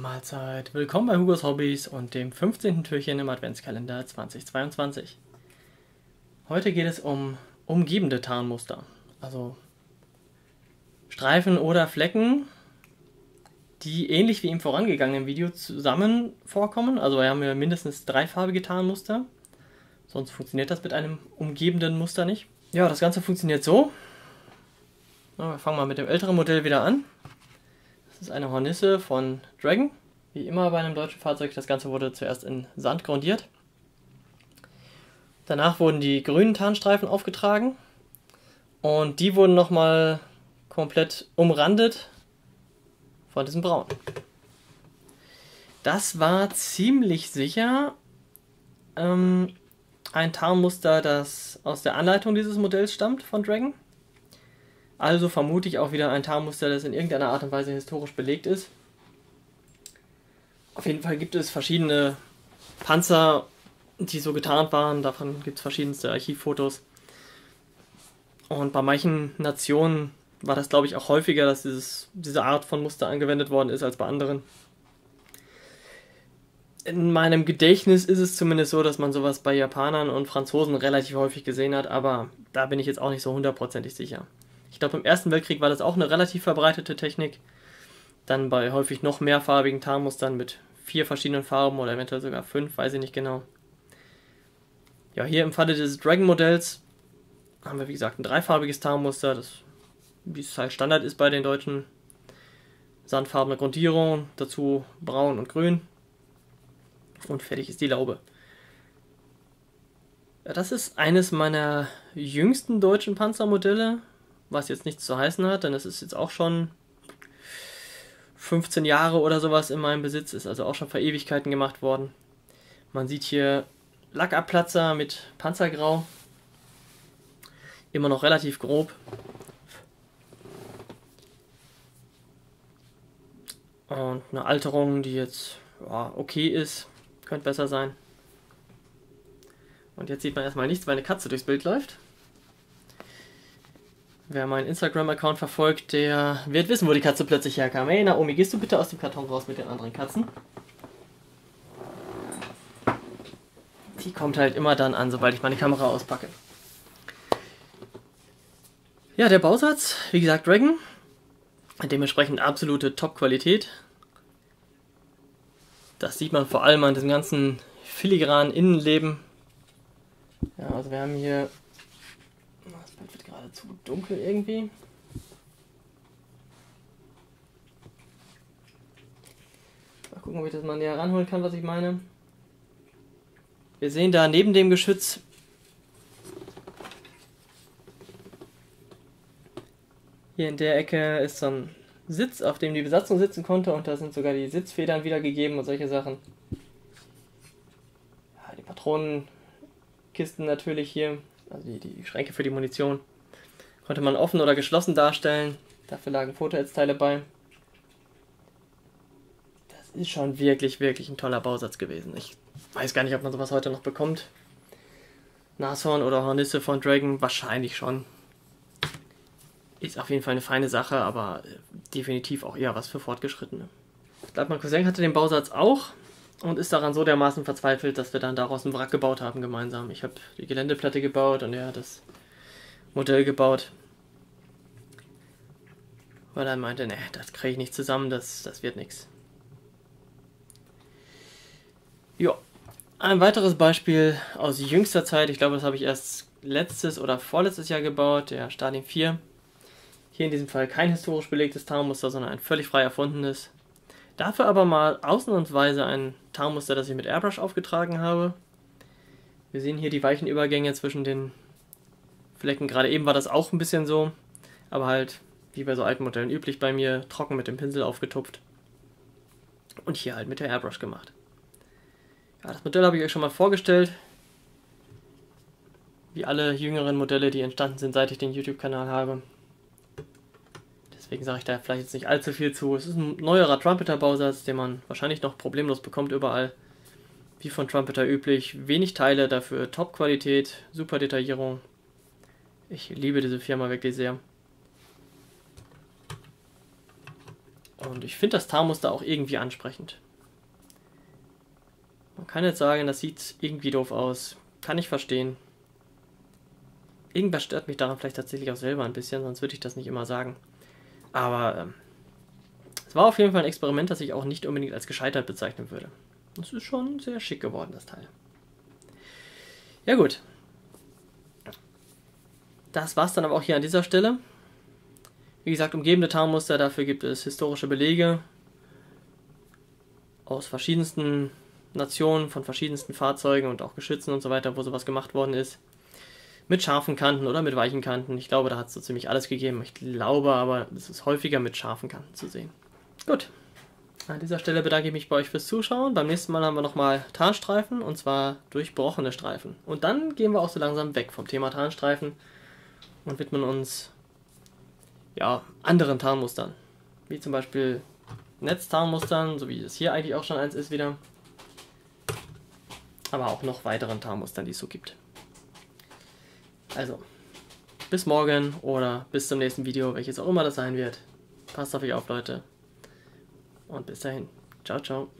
Mahlzeit. Willkommen bei Hugos Hobbys und dem 15. Türchen im Adventskalender 2022. Heute geht es um umgebende Tarnmuster, also Streifen oder Flecken, die ähnlich wie im vorangegangenen Video zusammen vorkommen. Also wir haben hier mindestens dreifarbige Tarnmuster, sonst funktioniert das mit einem umgebenden Muster nicht. Ja, das Ganze funktioniert so. Na, wir fangen mal mit dem älteren Modell wieder an. Das ist eine Hornisse von Dragon. Wie immer bei einem deutschen Fahrzeug, das Ganze wurde zuerst in Sand grundiert. Danach wurden die grünen Tarnstreifen aufgetragen und die wurden nochmal komplett umrandet von diesem Braun. Das war ziemlich sicher ähm, ein Tarnmuster, das aus der Anleitung dieses Modells stammt von Dragon. Also vermute ich auch wieder ein Tarnmuster, das in irgendeiner Art und Weise historisch belegt ist. Auf jeden Fall gibt es verschiedene Panzer, die so getarnt waren. Davon gibt es verschiedenste Archivfotos. Und bei manchen Nationen war das, glaube ich, auch häufiger, dass dieses, diese Art von Muster angewendet worden ist als bei anderen. In meinem Gedächtnis ist es zumindest so, dass man sowas bei Japanern und Franzosen relativ häufig gesehen hat, aber da bin ich jetzt auch nicht so hundertprozentig sicher. Ich glaube, im Ersten Weltkrieg war das auch eine relativ verbreitete Technik. Dann bei häufig noch mehrfarbigen Tarnmustern mit vier verschiedenen Farben oder eventuell sogar fünf, weiß ich nicht genau. Ja, hier im Falle des Dragon-Modells haben wir wie gesagt ein dreifarbiges Tarnmuster, das wie es halt Standard ist bei den deutschen sandfarbene Grundierung, dazu braun und grün und fertig ist die Laube. Ja, das ist eines meiner jüngsten deutschen Panzermodelle was jetzt nichts zu heißen hat, denn es ist jetzt auch schon 15 Jahre oder sowas in meinem Besitz, ist also auch schon vor Ewigkeiten gemacht worden. Man sieht hier Lackabplatzer mit Panzergrau, immer noch relativ grob. Und eine Alterung, die jetzt ja, okay ist, könnte besser sein. Und jetzt sieht man erstmal nichts, weil eine Katze durchs Bild läuft. Wer meinen Instagram-Account verfolgt, der wird wissen, wo die Katze plötzlich herkam. Hey Naomi, gehst du bitte aus dem Karton raus mit den anderen Katzen? Die kommt halt immer dann an, sobald ich meine Kamera auspacke. Ja, der Bausatz, wie gesagt, Dragon. Dementsprechend absolute Top-Qualität. Das sieht man vor allem an diesem ganzen filigranen Innenleben. Ja, also wir haben hier zu dunkel irgendwie. Mal gucken, ob ich das mal näher ranholen kann, was ich meine. Wir sehen da neben dem Geschütz hier in der Ecke ist so ein Sitz, auf dem die Besatzung sitzen konnte und da sind sogar die Sitzfedern wiedergegeben und solche Sachen. Ja, die Patronenkisten natürlich hier, also die, die Schränke für die Munition. Konnte man offen oder geschlossen darstellen. Dafür lagen Fotohetzteile bei. Das ist schon wirklich, wirklich ein toller Bausatz gewesen. Ich weiß gar nicht, ob man sowas heute noch bekommt. Nashorn oder Hornisse von Dragon wahrscheinlich schon. Ist auf jeden Fall eine feine Sache, aber äh, definitiv auch eher was für Fortgeschrittene. Mein Cousin hatte den Bausatz auch und ist daran so dermaßen verzweifelt, dass wir dann daraus einen Wrack gebaut haben gemeinsam. Ich habe die Geländeplatte gebaut und er hat das Modell gebaut. Weil er meinte, ne, das kriege ich nicht zusammen, das, das wird nichts. Ja, ein weiteres Beispiel aus jüngster Zeit, ich glaube, das habe ich erst letztes oder vorletztes Jahr gebaut, der Stalin 4. Hier in diesem Fall kein historisch belegtes Tarnmuster, sondern ein völlig frei erfundenes. Dafür aber mal ausnahmsweise ein Tarnmuster, das ich mit Airbrush aufgetragen habe. Wir sehen hier die weichen Übergänge zwischen den Flecken. Gerade eben war das auch ein bisschen so, aber halt wie bei so alten Modellen üblich bei mir, trocken mit dem Pinsel aufgetupft. Und hier halt mit der Airbrush gemacht. Ja, das Modell habe ich euch schon mal vorgestellt. Wie alle jüngeren Modelle, die entstanden sind, seit ich den YouTube-Kanal habe. Deswegen sage ich da vielleicht jetzt nicht allzu viel zu. Es ist ein neuerer Trumpeter-Bausatz, den man wahrscheinlich noch problemlos bekommt überall. Wie von Trumpeter üblich. Wenig Teile, dafür Top-Qualität, super Detaillierung. Ich liebe diese Firma wirklich sehr. Und ich finde das Tarnmuster auch irgendwie ansprechend. Man kann jetzt sagen, das sieht irgendwie doof aus. Kann ich verstehen. Irgendwas stört mich daran vielleicht tatsächlich auch selber ein bisschen, sonst würde ich das nicht immer sagen. Aber ähm, es war auf jeden Fall ein Experiment, das ich auch nicht unbedingt als gescheitert bezeichnen würde. Das ist schon sehr schick geworden, das Teil. Ja gut. Das war es dann aber auch hier an dieser Stelle. Wie gesagt, umgebende Tarnmuster, dafür gibt es historische Belege aus verschiedensten Nationen, von verschiedensten Fahrzeugen und auch Geschützen und so weiter, wo sowas gemacht worden ist. Mit scharfen Kanten oder mit weichen Kanten. Ich glaube, da hat es so ziemlich alles gegeben. Ich glaube aber, es ist häufiger mit scharfen Kanten zu sehen. Gut. An dieser Stelle bedanke ich mich bei euch fürs Zuschauen. Beim nächsten Mal haben wir nochmal Tarnstreifen und zwar durchbrochene Streifen. Und dann gehen wir auch so langsam weg vom Thema Tarnstreifen und widmen uns ja, anderen Tarnmustern. Wie zum Beispiel Netztarnmustern, so wie es hier eigentlich auch schon eins ist wieder. Aber auch noch weiteren Tarnmustern, die es so gibt. Also, bis morgen oder bis zum nächsten Video, welches auch immer das sein wird. Passt auf euch auf, Leute. Und bis dahin. Ciao, ciao.